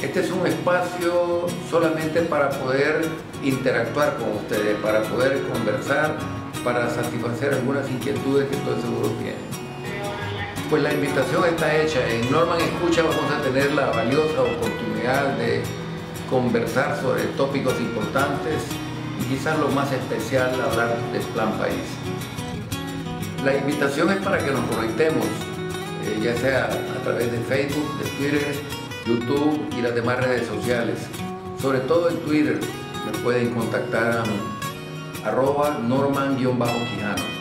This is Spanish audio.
Este es un espacio solamente para poder interactuar con ustedes, para poder conversar, para satisfacer algunas inquietudes que estoy seguro tienen. Pues la invitación está hecha. En Norman Escucha vamos a tener la valiosa oportunidad de conversar sobre tópicos importantes y quizás lo más especial, hablar del Plan País. La invitación es para que nos conectemos, eh, ya sea a través de Facebook, de Twitter, YouTube y las demás redes sociales. Sobre todo en Twitter me pueden contactar a arroba norman-quijano.